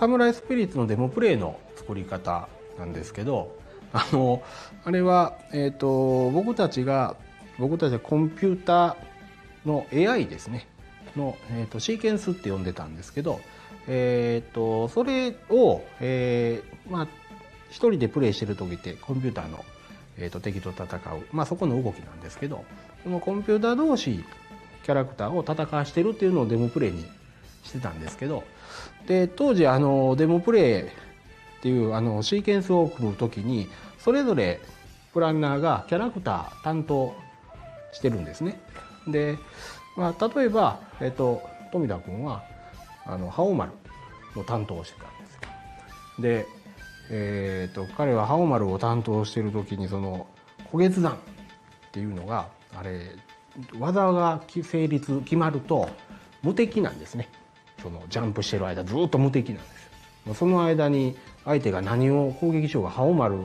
サムライスピリッツのデモプレイの作り方なんですけどあのあれは、えーと、僕たちが僕たちはコンピューターの AI ですね。の、えーと、シーケンスって呼んでたんですけど、えーと、それを、えー、まあ一人でプレイしてる時ってコンピューターの、えー、と敵と戦う、まあ、そこの動きなんですけどそのコンピューター同士キャラクターを戦わしてるっていうのをデモプレイにしてたんですけどで当時あのデモプレイっていうあのシーケンスを組む時にそれぞれプランナーがキャラクター担当してるんですね。で、まあ、例えば、えっと、富田君はあの覇王丸の担当をしてたんです。で、えー、っと彼は覇王丸を担当してる時にその虎月弾っていうのがあれ技が成立決まると無敵なんですねそのジャンプしてる間ずっと無敵なんです。その間に相手が何を攻撃しようが羽尾丸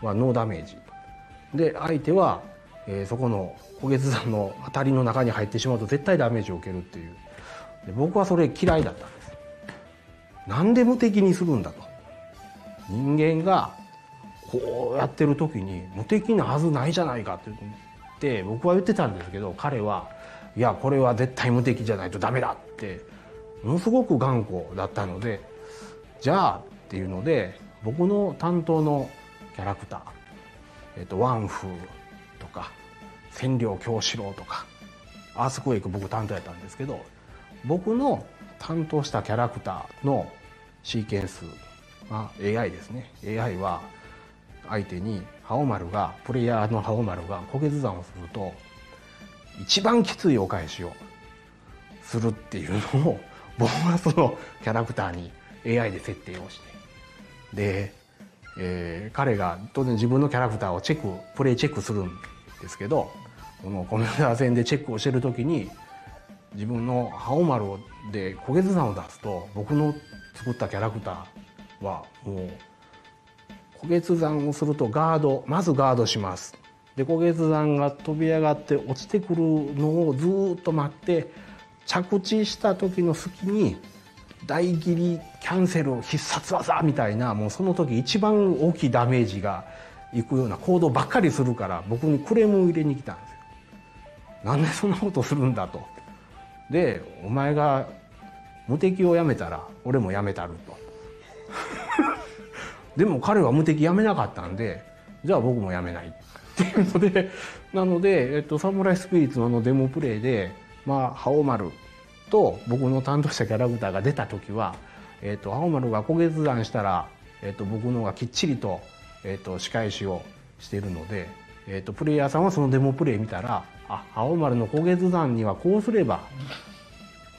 はノーダメージ。で相手は、えー、そこの虎月山の当たりの中に入ってしまうと絶対ダメージを受けるっていう。で僕はそれ嫌いだったんです。なんで無敵にするんだと。人間がこうやってる時に無敵なはずないじゃないかって言って僕は言ってたんですけど彼はいやこれは絶対無敵じゃないとダメだってものすごく頑固だったのでじゃあっていうので僕の担当のキャラクター、えっと、ワンフーとか千両京四郎とかアースクエイク僕担当やったんですけど僕の担当したキャラクターのシーケンス、まあ、AI ですね。AI は相手にハオマルがプレイヤーのハオマルが虎月山をすると一番きついお返しをするっていうのを僕はそのキャラクターに AI で設定をして。で、えー、彼が当然自分のキャラクターをチェックプレイチェックするんですけどこのコンピューター戦でチェックをしてる時に自分のハオマルで焦げずさんを出すと僕の作ったキャラクターはもう焦げ山をするとガードまずガードします。で焦げ山が飛び上がって落ちてくるのをずっと待って着地した時の隙に大切りキャンセル必殺技みたいなもうその時一番大きいダメージがいくような行動ばっかりするから僕にクレームを入れに来たんですよ。なんでそんなことするんだと。でお前が無敵をやめたら俺もやめたると。でも彼は無敵やめなかったんでじゃあ僕もやめないっていうのでなので、えっと、サムライスピリッツのあのデモプレイでまあ覇王丸と僕の担当したキャラクターが出た時は、えーと、青丸が焦げ図案したら、えーと、僕のがきっちりと,、えーと、仕返しをしているので、えー、とプレイヤーさんはそのデモプレイ見たらあ青丸の焦げ図案にはこうすれば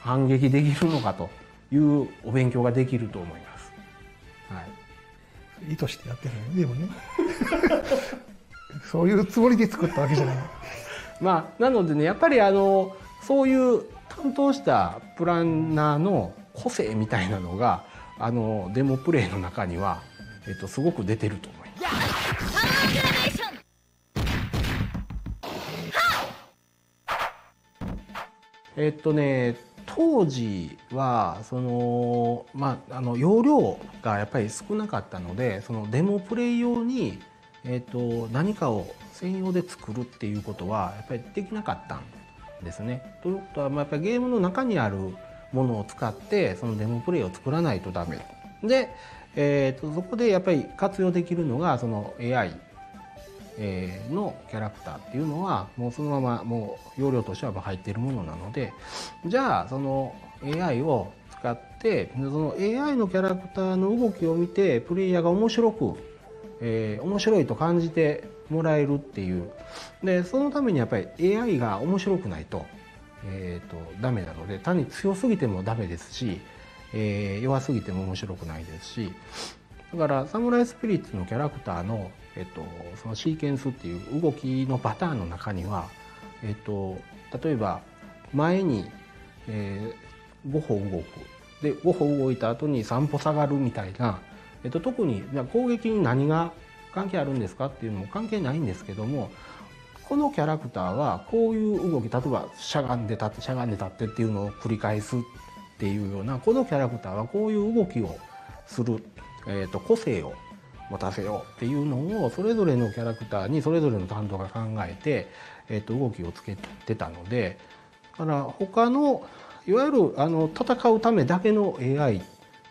反撃できるのかというお勉強ができると思います。はい、意図してやってるねでもね そういうつもりで作ったわけじゃない。まあなのでねやっぱりあのそういう担当したプランナーの個性みたいなのがあのデモプレイの中には、えっと、すごく出てると思います。えっとね当時はそのまああの容量がやっぱり少なかったのでそのデモプレイ用に、えっと、何かを専用で作るっていうことはやっぱりできなかったんですですね。ということは、まあ、やっぱりゲームの中にあるものを使ってそのデモプレイを作らないとダメ。で、えーと、そこでやっぱり活用できるのがその AI のキャラクターっていうのはもうそのままもう容量としては入っているものなのでじゃあその AI を使ってその AI のキャラクターの動きを見てプレイヤーが面白く、えー、面白いと感じてもらえるっていう。でそのためにやっぱり AI が面白くないと,、えーと、ダメなので単に強すぎてもダメですし、えー、弱すぎても面白くないですしだからサムライスピリッツのキャラクターの,、えーと、そのシーケンスっていう動きのパターンの中には、えーと、例えば前に、えー、5歩動く。で5歩動いた後に3歩下がるみたいな、えー、と特に攻撃に何が関係あるんですかっていうのも関係ないんですけどもこのキャラクターはこういう動き例えばしゃがんで立ってしゃがんで立ってっていうのを繰り返すっていうようなこのキャラクターはこういう動きをする、えー、と個性を持たせようっていうのをそれぞれのキャラクターにそれぞれの担当が考えて、えー、と動きをつけてたのでだから他のいわゆるあの戦うためだけの AI っ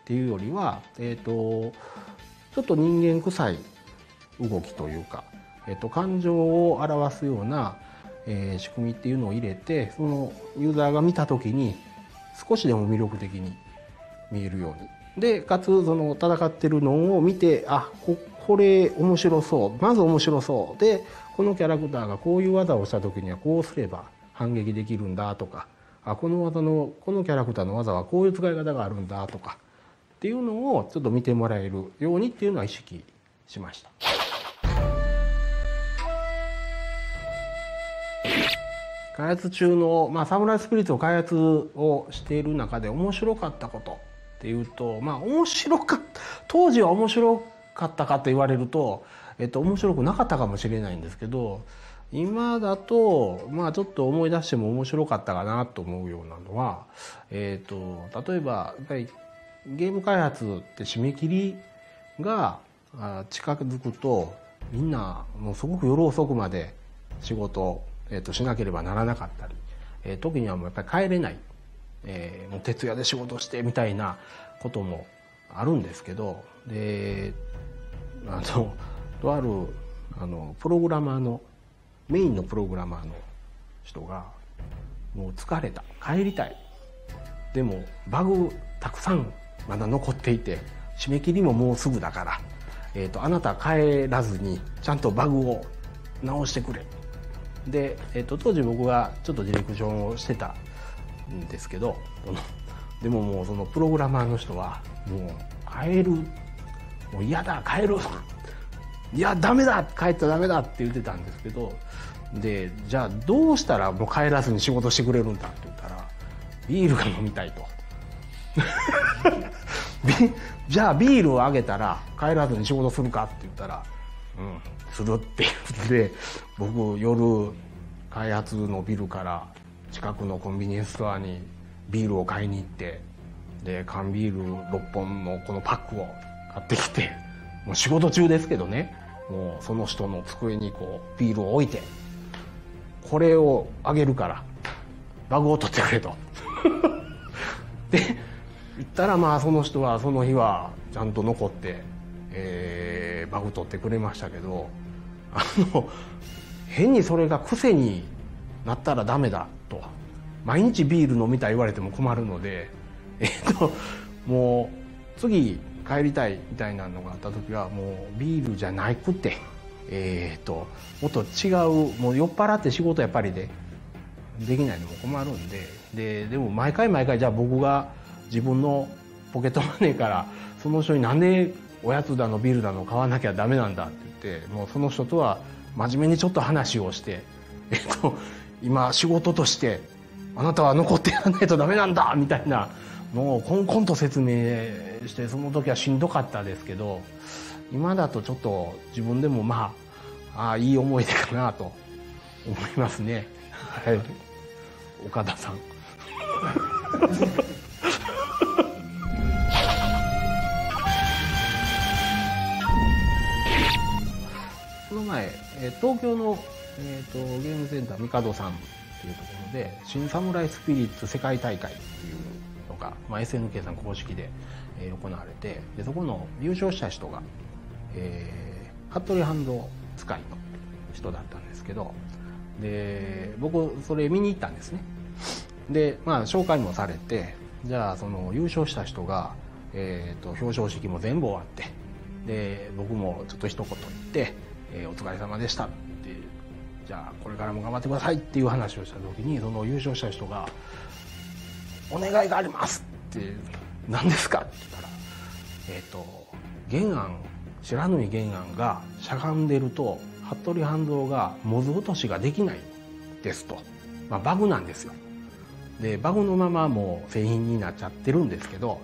ていうよりは、えー、とちょっと人間臭い動きというか、えー、と感情を表すような、えー、仕組みっていうのを入れてそのユーザーが見た時に少しでも魅力的に見えるようにでかつその戦ってるのを見てあここれ面白そうまず面白そうでこのキャラクターがこういう技をした時にはこうすれば反撃できるんだとかあこの技のこのキャラクターの技はこういう使い方があるんだとかっていうのをちょっと見てもらえるようにっていうのは意識しました。開発中の、まあ、サムライスピリッツを開発をしている中で面白かったことっていうとまあ面白かった当時は面白かったかと言われると、えっと、面白くなかったかもしれないんですけど今だとまあちょっと思い出しても面白かったかなと思うようなのは、えっと、例えばやっぱりゲーム開発って締め切りが近づくとみんなもうすごく夜遅くまで仕事、えー、としなければならなかったり、えー、時にはもうやっぱり帰れない、えー、もう徹夜で仕事してみたいなこともあるんですけどであのとあるあのプログラマーのメインのプログラマーの人がもう疲れた帰りたい。でもバグたくさんまだ残っていて締め切りももうすぐだから、えーと、あなた帰らずにちゃんとバグを直してくれ。で、えーと、当時僕がちょっとディレクションをしてたんですけどでももうそのプログラマーの人はもう帰るもう嫌だ帰るいやダメだ帰ったらダメだって言ってたんですけどでじゃあどうしたらもう帰らずに仕事してくれるんだって言ったらビールが飲みたいと。じゃあビールをあげたら帰らずに仕事するかって言ったら「うん。する」って言って僕夜開発のビルから近くのコンビニエンスストアにビールを買いに行ってで缶ビール6本のこのパックを買ってきてもう仕事中ですけどね。もうその人の机にこうビールを置いてこれをあげるからバグを取ってくれと。で言ったらまあその人はその日はちゃんと残って、えー、バグ取ってくれましたけどあの変にそれが癖になったらダメだと毎日ビール飲みたい言われても困るので えっともう次帰りたいみたいなのがあった時はもうビールじゃなくてえっともっと違うもう酔っ払って仕事やっぱりでできないのも困るんでででも毎回毎回じゃあ僕が自分のポケットマネーからその人になんでおやつだのビールだの買わなきゃダメなんだってってもうその人とは真面目にちょっと話をしてえっと今仕事としてあなたは残ってやらないとダメなんだみたいなのをコンコンと説明してその時はしんどかったですけど今だとちょっと自分でもまあああいい思い出かなと思いますね。はい。岡田さん。東京の、えーと、ゲームセンターミカドさんっていうところで「新サムライスピリッツ世界大会」っていうのが、まあ、SNK さん公式で、えー、行われてでそこの優勝した人が、えー、服部ハンド使いの人だったんですけどで僕それ見に行ったんですね。でまあ紹介もされてじゃあその優勝した人が、えーと表彰式も全部終わってで僕もちょっと一言言ってえー、お疲れ様でしたってじゃあこれからも頑張ってくださいっていう話をした時にその優勝した人が「お願いがあります」って「何ですか?」って言ったらえっ、ー、と原案白縫原案がしゃがんでると服部半蔵が文字落としができないですと、まあ、バグなんですよでバグのままもう製品になっちゃってるんですけど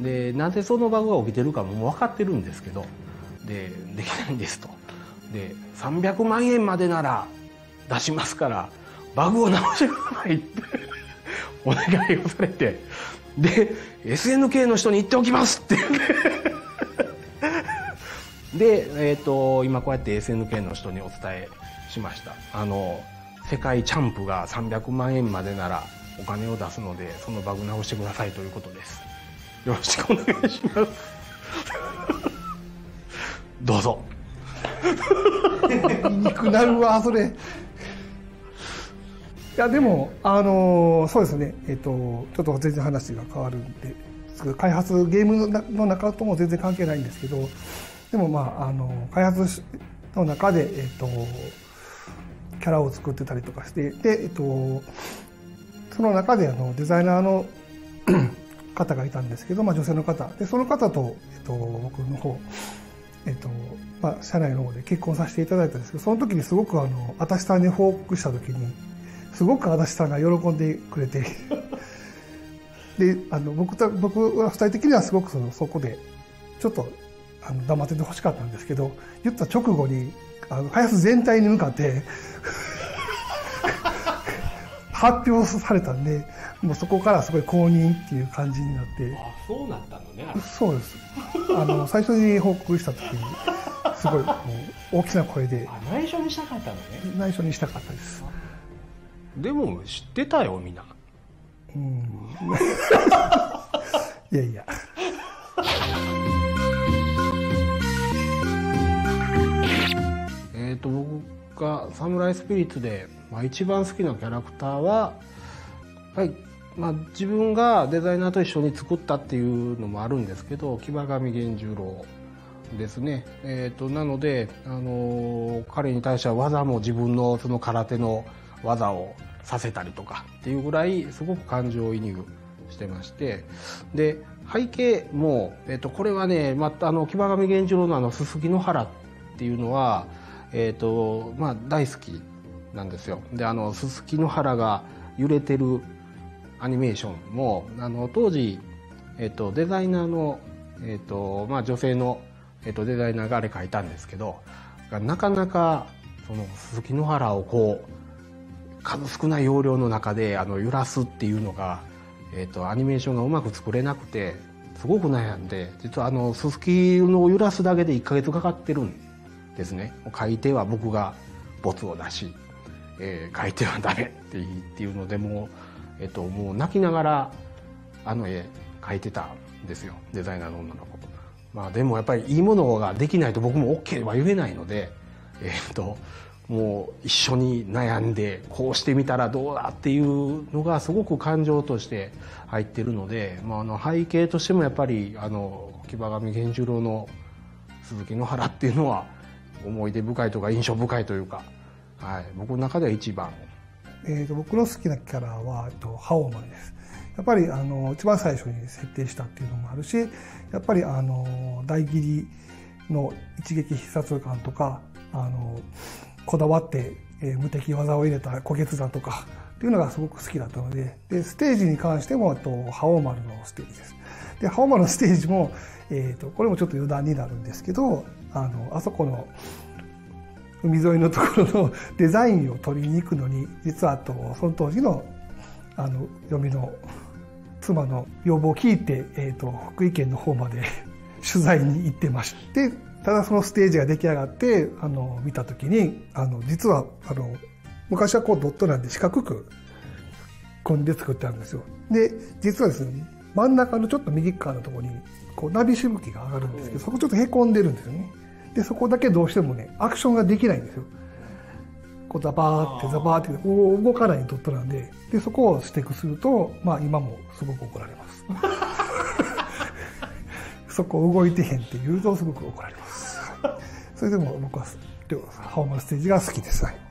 でなぜそのバグが起きてるかも分かってるんですけどでできないんですとで300万円までなら出しますからバグを直してくださいって お願いをされて。で SNK の人に言っておきますって。で、えーと、今こうやって SNK の人にお伝えしました。あの世界チャンプが300万円までならお金を出すのでそのバグ直してくださいということです。よろしくお願いします。どうぞ。言いにくなるわそれ。いやでもあのそうですね。えっ、とちょっと全然話が変わるんで開発ゲームの中とも全然関係ないんですけどでもまああの開発の中でえっ、とキャラを作ってたりとかしてでえっ、とその中であのデザイナーの 方がいたんですけど、まあ、女性の方。でその方と、えっと、僕の方えっとまあ、社内の方で結婚させていただいたんですけどその時にすごくあの足立さんに報告した時にすごく足立さんが喜んでくれて であの僕と僕は2人的にはすごくそのそこでちょっとあの黙っててほしかったんですけど言った直後にあの林全体に向かって 発表されたんでもうそこからすごい公認っていう感じになって。あそうなったのね。そうです。あの最初に報告した時にすごいもう大きな声で内緒にしたかったのね。内緒にしたかったです。でも知ってたよみんな。うん。いやいや。えっ、と僕が「サムライスピリッツで」まあ、一番好きなキャラクターははいまあ、自分がデザイナーと一緒に作ったっていうのもあるんですけど木場上源十郎ですね、えーと、なので、あのー、彼に対しては技も自分のその空手の技をさせたりとかっていうぐらいすごく感情移入してましてで背景も、えーと、これはね、まあ、あの木場上源十郎のあのすすきの原っていうのは、えーとまあ、大好きなんですよ。すすきの原が揺れてるアニメーションもあの当時、えっと、デザイナーの、えっとまあ、女性の、えっと、デザイナーがあれ書いたんですけどなかなかその鈴木野原をこう数少ない容量の中であの揺らすっていうのが、えっと、アニメーションがうまく作れなくてすごく悩んで実はあの鈴木の揺らすだけで1か月かかってるんですね。書いては僕がボツを出し、えー、書いてはダメっていうのでもうえっと、もう泣きながらあの絵描いてたんですよデザイナーの女の子。まあでもやっぱりいいものができないと僕も OK は言えないので、えっと、もう一緒に悩んでこうしてみたらどうだっていうのがすごく感情として入ってるので、まあ、あの背景としてもやっぱりあの木場上源十郎の鈴木野原っていうのは思い出深いとか印象深いというか、はい、僕の中では一番えーと、僕の好きなキャラは、えっと、ハオマンです。やっぱりあの一番最初に設定したっていうのもあるしやっぱりあの大喜利の一撃必殺感とかあのこだわって、えー、無敵技を入れた小決断とかっていうのがすごく好きだったのででステージに関してもと覇王丸のステージです。で覇王丸のステージも、えーとこれもちょっと余談になるんですけどあのあそこの海沿いのところのデザインを取りに行くのに実はとその当時のあの嫁の妻の要望を聞いて、えーと、福井県の方まで取材に行ってましてただそのステージが出来上がってあの見た時にあの実はあの昔はこうドットなんで四角くこんで作ってあるんですよ。で実はですね真ん中のちょっと右側のところにこうナビしぶきが上がるんですけどそこちょっとへこんでるんですよね。でそこだけどうしてもねアクションができないんですよ。こうザバーってザバーって動かないドットなんででそこを指摘するとまあ今もすごく怒られます。そこ動いてへんって言うとすごく怒られます、それでも僕はハオマステージが好きです、はい